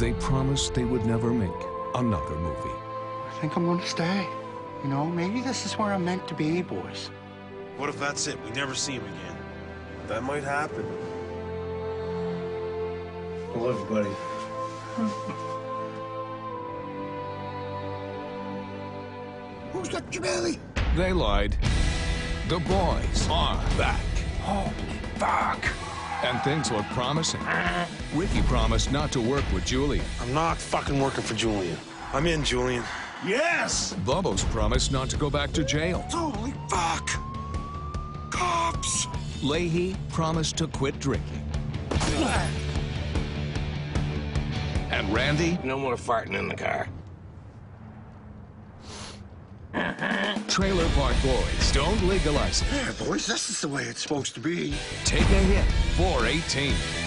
they promised they would never make another movie. I think I'm gonna stay. You know, maybe this is where I'm meant to be, boys. What if that's it? We never see him again. That might happen. I love you, buddy. Who's got Jamali? They lied. The boys are back. Holy fuck. And things look promising. Ricky promised not to work with Julian. I'm not fucking working for Julian. I'm in, Julian. Yes! Bubbles promised not to go back to jail. Holy fuck. Cops. Lahey promised to quit drinking. And Randy No more farting in the car. Trailer Park Boys don't legalize it. Yeah, boys, this is the way it's supposed to be. Take a hit. 418.